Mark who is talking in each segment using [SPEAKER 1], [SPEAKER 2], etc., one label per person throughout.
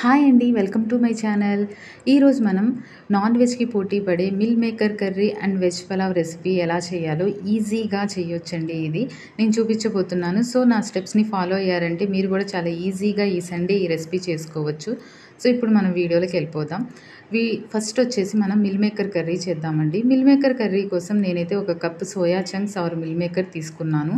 [SPEAKER 1] Hi అండి welcome to my channel. ఈరోజు మనం నాన్ వెజ్కి పోటీ పడే meal maker curry and veg pulao recipe ఎలా చేయాలో ఈజీగా చేయొచ్చండి ఇది. నేను చూపించబోతున్నాను. సో నా స్టెప్స్ని ఫాలో అయ్యారంటే మీరు కూడా చాలా ఈజీగా ఈ సండే ఈ రెసిపీ చేసుకోవచ్చు. సో ఇప్పుడు మనం వీడియోలోకి వెళ్ళిపోదాం. వి ఫస్ట్ వచ్చేసి మనం మిల్ మేకర్ కర్రీ చేద్దామండి. మిల్ మేకర్ కర్రీ కోసం నేనైతే ఒక cup soya chunks or meal maker తీసుకున్నాను.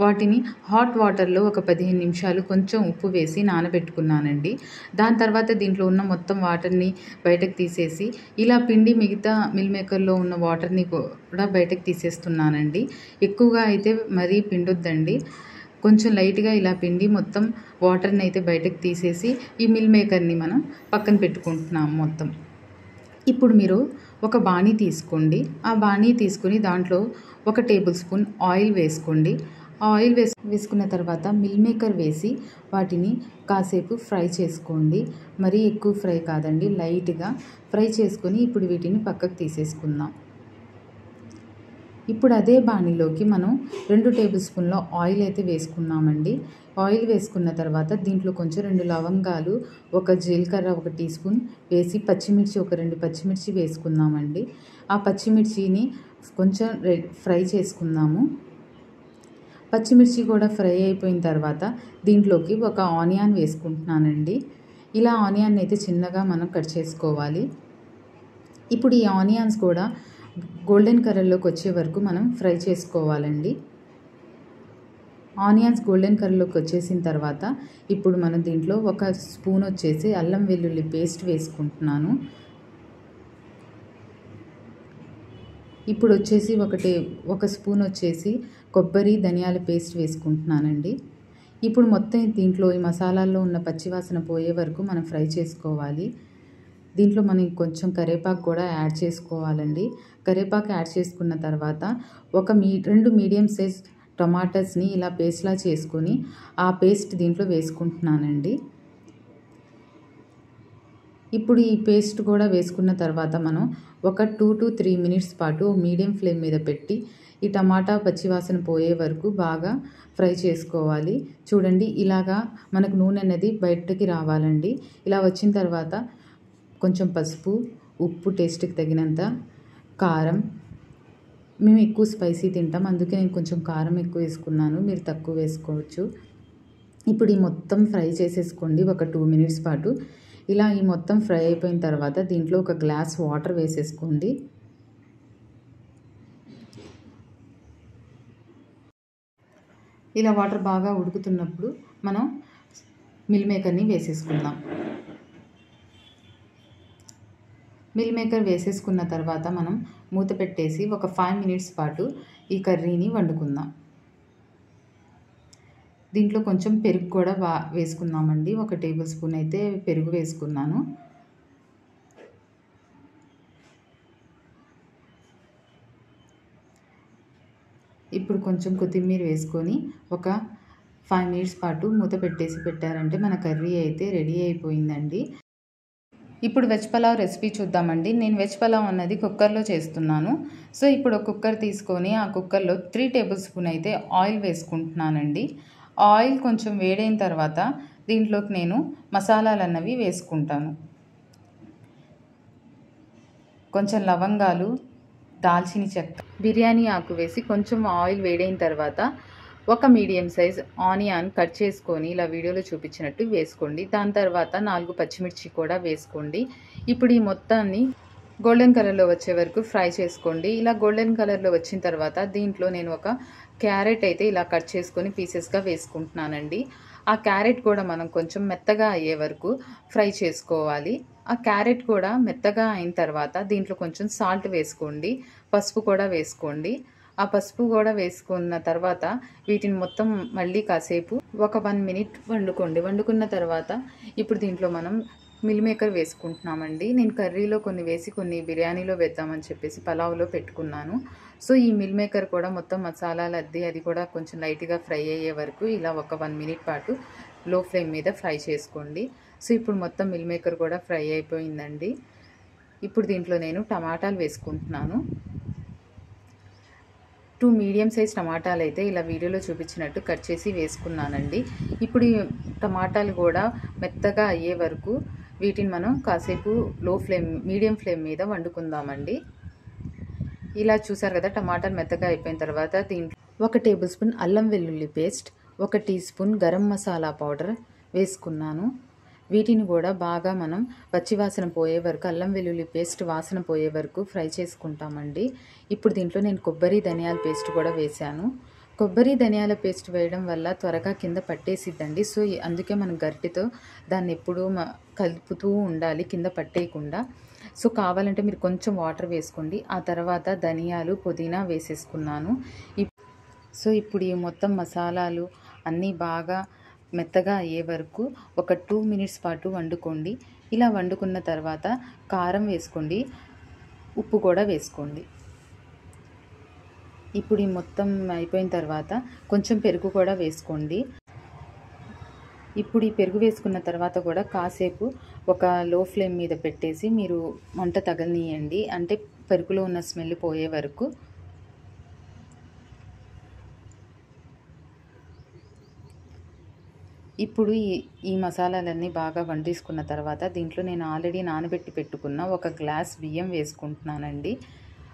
[SPEAKER 1] వాటిని హాట్ వాటర్లో ఒక పదిహేను నిమిషాలు కొంచెం ఉప్పు వేసి నానబెట్టుకున్నానండి. దాని తర్వాత దీంట్లో ఉన్న మొత్తం వాటర్ని బయటకు తీసేసి ఇలా పిండి మిగతా మిల్ మేకర్లో ఉన్న వాటర్ని కూడా బయటకు తీసేస్తున్నానండి. ఎక్కువగా అయితే మరీ పిండొద్దండి. కొంచెం లైట్గా ఇలా పిండి మొత్తం వాటర్ని అయితే బయటకు తీసేసి ఈ మిల్ మేకర్ని మనం పక్కన పెట్టుకుంటున్నాం మొత్తం. ఇప్పుడు మీరు ఒక బాణీ తీసుకోండి. ఆ బాణీ తీసుకుని దాంట్లో ఒక టేబుల్ స్పూన్ ఆయిల్ వేసుకోండి. ఆయిల్ వేసు వేసుకున్న తర్వాత మిల్ మేకర్ వేసి వాటిని కాసేపు ఫ్రై చేసుకోండి. మరీ ఎక్కువ ఫ్రై కాదండి లైట్గా ఫ్రై చేసుకొని ఇప్పుడు వీటిని పక్కకు తీసేసుకుందాం. ఇప్పుడు అదే బాణీలోకి మనం రెండు టేబుల్ స్పూన్ల ఆయిల్ అయితే వేసుకున్నామండి. ఆయిల్ వేసుకున్న తర్వాత దీంట్లో కొంచెం రెండు లవంగాలు ఒక జీలకర్ర ఒక టీ స్పూన్ వేసి పచ్చిమిర్చి ఒక రెండు పచ్చిమిర్చి వేసుకుందామండి. ఆ పచ్చిమిర్చిని కొంచెం ఫ్రై చేసుకుందాము. పచ్చిమిర్చి కూడా ఫ్రై అయిపోయిన తర్వాత దీంట్లోకి ఒక ఆనియన్ వేసుకుంటున్నానండి. ఇలా ఆనియన్ అయితే చిన్నగా మనం కట్ చేసుకోవాలి. ఇప్పుడు ఈ ఆనియన్స్ కూడా గోల్డెన్ కలర్లోకి వచ్చే వరకు మనం ఫ్రై చేసుకోవాలండి. ఆనియన్స్ గోల్డెన్ కలర్లోకి వచ్చేసిన తర్వాత ఇప్పుడు మనం దీంట్లో ఒక స్పూన్ వచ్చేసి అల్లం వెల్లుల్లి పేస్ట్ వేసుకుంటున్నాను. ఇప్పుడు వచ్చేసి ఒకటి ఒక స్పూన్ వచ్చేసి కొబ్బరి ధనియాల పేస్ట్ వేసుకుంటున్నానండి. ఇప్పుడు మొత్తం దీంట్లో ఈ మసాలాల్లో ఉన్న పచ్చివాసన పోయే వరకు మనం ఫ్రై చేసుకోవాలి. దీంట్లో మనం కొంచెం కరేపాకు కూడా యాడ్ చేసుకోవాలండి. కరివేపాకు యాడ్ చేసుకున్న తర్వాత ఒక మీ రెండు మీడియం సైజ్ టొమాటోస్ని ఇలా పేస్ట్లా చేసుకొని ఆ పేస్ట్ దీంట్లో వేసుకుంటున్నానండి. ఇప్పుడు ఈ పేస్ట్ కూడా వేసుకున్న తర్వాత మనం ఒక టూ టు త్రీ మినిట్స్ పాటు మీడియం ఫ్లేమ్ మీద పెట్టి ఈ టమాటా పచ్చివాసన పోయే వరకు బాగా ఫ్రై చేసుకోవాలి. చూడండి ఇలాగా మనకు నూనె అనేది బయటకి రావాలండి. ఇలా వచ్చిన తర్వాత కొంచెం పసుపు ఉప్పు టేస్ట్కి తగినంత కారం. మేము ఎక్కువ స్పైసీ తింటాం. అందుకే నేను కొంచెం కారం ఎక్కువ వేసుకున్నాను. మీరు తక్కువ వేసుకోవచ్చు. ఇప్పుడు ఈ మొత్తం ఫ్రై చేసేసుకోండి. ఒక టూ మినిట్స్ పాటు. ఇలా ఈ మొత్తం ఫ్రై అయిపోయిన తర్వాత దీంట్లో ఒక గ్లాస్ వాటర్ వేసేసుకోండి. ఇలా వాటర్ బాగా ఉడుకుతున్నప్పుడు మనం మిల్ మేకర్ని వేసేసుకుందాం. మిల్ మేకర్ వేసేసుకున్న తర్వాత మనం మూత పెట్టేసి ఒక ఫైవ్ మినిట్స్ పాటు ఈ కర్రీని వండుకుందాం. దీంట్లో కొంచెం పెరుగు కూడా బా వేసుకుందామండి. ఒక టేబుల్ స్పూన్ అయితే పెరుగు వేసుకున్నాను. ఇప్పుడు కొంచెం కొత్తిమీర వేసుకొని ఒక ఫైవ్ మినిట్స్ పాటు మూత పెట్టేసి పెట్టారంటే మన కర్రీ అయితే రెడీ అయిపోయిందండి. ఇప్పుడు వెజ్ పలావ్ రెసిపీ చూద్దామండి. నేను వెజ్ పలావ్ అన్నది కుక్కర్లో చేస్తున్నాను. సో ఇప్పుడు ఒక కుక్కర్ తీసుకొని ఆ కుక్కర్లో త్రీ టేబుల్ స్పూన్ అయితే ఆయిల్ వేసుకుంటున్నానండి. ఆయిల్ కొంచెం వేడైన తర్వాత దీంట్లోకి నేను మసాలాలు అన్నవి వేసుకుంటాను. కొంచెం లవంగాలు దాల్చిన చెక్క బిర్యానీ ఆకు వేసి కొంచెం ఆయిల్ వేడైన తర్వాత ఒక మీడియం సైజ్ ఆనియన్ కట్ చేసుకొని ఇలా వీడియోలో చూపించినట్టు వేసుకోండి. దాని తర్వాత నాలుగు పచ్చిమిర్చి కూడా వేసుకోండి. ఇప్పుడు ఈ మొత్తాన్ని గోల్డెన్ కలర్లో వచ్చే వరకు ఫ్రై చేసుకోండి. ఇలా గోల్డెన్ కలర్లో వచ్చిన తర్వాత దీంట్లో నేను ఒక క్యారెట్ అయితే ఇలా కట్ చేసుకొని పీసెస్గా వేసుకుంటున్నానండి. ఆ క్యారెట్ కూడా మనం కొంచెం మెత్తగా అయ్యే వరకు ఫ్రై చేసుకోవాలి. ఆ క్యారెట్ కూడా మెత్తగా అయిన తర్వాత దీంట్లో కొంచెం సాల్ట్ వేసుకోండి. పసుపు కూడా వేసుకోండి. ఆ పసుపు కూడా వేసుకున్న తర్వాత వీటిని మొత్తం మళ్ళీ కాసేపు ఒక వన్ మినిట్ వండుకోండి. వండుకున్న తర్వాత ఇప్పుడు దీంట్లో మనం మిల్ మేకర్ వేసుకుంటున్నామండి. నేను కర్రీలో కొన్ని వేసి కొన్ని బిర్యానీలో వేద్దామని చెప్పేసి పలావ్లో పెట్టుకున్నాను. సో ఈ మిల్ మేకర్ కూడా మొత్తం మసాలాలు అద్ది అది కూడా కొంచెం లైట్గా ఫ్రై అయ్యే వరకు ఇలా ఒక వన్ మినిట్ పాటు లో ఫ్లేమ్ మీద ఫ్రై చేసుకోండి. సో ఇప్పుడు మొత్తం మిల్ మేకర్ కూడా ఫ్రై అయిపోయిందండి. ఇప్పుడు దీంట్లో నేను టమాటాలు వేసుకుంటున్నాను. టూ మీడియం సైజ్ టమాటాలు అయితే ఇలా వీడియోలో చూపించినట్టు కట్ చేసి వేసుకున్నానండి. ఇప్పుడు టమాటాలు కూడా మెత్తగా అయ్యే వరకు వీటిని మనం కాసేపు లో ఫ్లేమ్ మీడియం ఫ్లేమ్ మీద వండుకుందామండి. ఇలా చూసారు కదా టమాటాలు మెత్తగా అయిపోయిన తర్వాత దీంట్లో ఒక టేబుల్ స్పూన్ అల్లం వెల్లుల్లి పేస్ట్ ఒక teaspoon garam masala powder వేసుకున్నాను. వీటిని కూడా బాగా మనం పచ్చివాసన పోయే వరకు అల్లం వెల్లుల్లి పేస్ట్ వాసన పోయే వరకు ఫ్రై చేసుకుంటామండి. ఇప్పుడు దీంట్లో నేను కొబ్బరి ధనియాల పేస్ట్ కూడా వేశాను. కొబ్బరి ధనియాల పేస్ట్ వేయడం వల్ల త్వరగా కింద పట్టేసిద్దండి. సో అందుకే మనం గరిటెతో దాన్ని ఎప్పుడూ కలుపుతూ ఉండాలి కింద పట్టేయకుండా. సో కావాలంటే మీరు కొంచెం వాటర్ వేసుకోండి. ఆ తర్వాత ధనియాలు పుదీనా వేసేసుకున్నాను. సో ఇప్పుడు ఈ మొత్తం మసాలాలు అన్నీ బాగా మెత్తగా అయ్యే వరకు ఒక టూ మినిట్స్ పాటు వండుకోండి. ఇలా వండుకున్న తర్వాత కారం వేసుకోండి. ఉప్పు కూడా వేసుకోండి. ఇప్పుడు ఈ మొత్తం అయిపోయిన తర్వాత కొంచెం పెరుగు కూడా వేసుకోండి. ఇప్పుడు ఈ పెరుగు వేసుకున్న తర్వాత కూడా కాసేపు ఒక లో ఫ్లేమ్ మీద పెట్టేసి మీరు మంట తగలనీయండి. అంటే పెరుగులో ఉన్న స్మెల్ పోయే వరకు. ఇప్పుడు ఈ ఈ మసాలాలన్నీ బాగా వండేసుకున్న తర్వాత దీంట్లో నేను ఆల్రెడీ నానబెట్టి పెట్టుకున్న ఒక గ్లాస్ బియ్యం వేసుకుంటున్నానండి.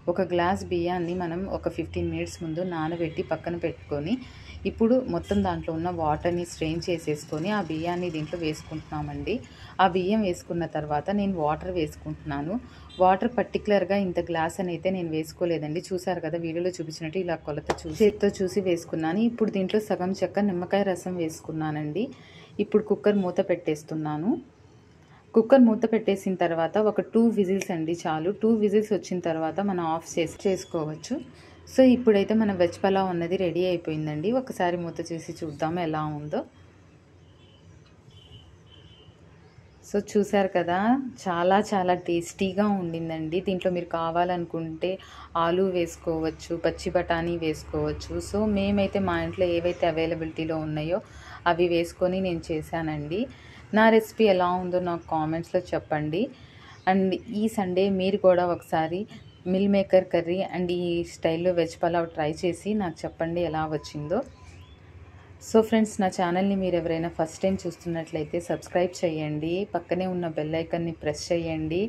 [SPEAKER 1] ఒక గ్లాస్ బియ్యాన్ని మనం ఒక ఫిఫ్టీన్ మినిట్స్ ముందు నానబెట్టి పక్కన పెట్టుకొని ఇప్పుడు మొత్తం దాంట్లో ఉన్న వాటర్ని స్ట్రెయిన్ చేసేసుకొని ఆ బియ్యాన్ని దీంట్లో వేసుకుంటున్నామండి. ఆ బియ్యం వేసుకున్న తర్వాత నేను వాటర్ వేసుకుంటున్నాను. వాటర్ పర్టికులర్గా ఇంత గ్లాస్ అని అయితే నేను వేసుకోలేదండి. చూసారు కదా వీడియోలో చూపించినట్టు ఇలా కొలత చూసి చేతితో చూసి వేసుకున్నాను. ఇప్పుడు దీంట్లో సగం చెక్క నిమ్మకాయ రసం వేసుకున్నానండి. ఇప్పుడు కుక్కర్ మూత పెట్టేస్తున్నాను. కుక్కర్ మూత పెట్టేసిన తర్వాత ఒక టూ విజిల్స్ అండి చాలు. టూ విజిల్స్ వచ్చిన తర్వాత మనం ఆఫ్ చేసి చేసుకోవచ్చు. సో ఇప్పుడైతే మన వెజ్ పలావ్ అన్నది రెడీ అయిపోయిందండి. ఒకసారి మూత చేసి చూద్దాం ఎలా ఉందో. సో చూసారు కదా చాలా చాలా టేస్టీగా ఉండిందండి. దీంట్లో మీరు కావాలనుకుంటే ఆలు వేసుకోవచ్చు పచ్చి బఠానీ వేసుకోవచ్చు. సో మేమైతే మా ఇంట్లో ఏవైతే అవైలబిలిటీలో ఉన్నాయో అవి వేసుకొని నేను చేశానండి. నా రెసిపీ ఎలా ఉందో నాకు కామెంట్స్లో చెప్పండి. అండ్ ఈ సండే మీరు కూడా ఒకసారి మిల్ మేకర్ కర్రీ అండ్ ఈ స్టైల్లో వెజ్ పలావ్ ట్రై చేసి నాకు చెప్పండి ఎలా వచ్చిందో. సో ఫ్రెండ్స్ నా ఛానల్ని మీరు ఎవరైనా ఫస్ట్ టైం చూస్తున్నట్లయితే సబ్స్క్రైబ్ చేయండి. పక్కనే ఉన్న బెల్ ఐకన్ని ప్రెస్ చేయండి.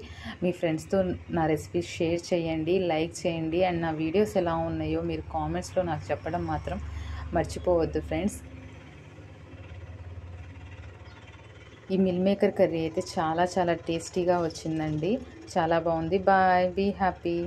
[SPEAKER 1] మీ ఫ్రెండ్స్తో నా రెసిపీస్ షేర్ చేయండి లైక్ చేయండి. అండ్ నా వీడియోస్ ఎలా ఉన్నాయో మీరు కామెంట్స్లో నాకు చెప్పడం మాత్రం మర్చిపోవద్దు ఫ్రెండ్స్. ఈ మిల్ మేకర్ కర్రీ అయితే చాలా చాలా టేస్టీగా వచ్చిందండి. చాలా బాగుంది. Bye be happy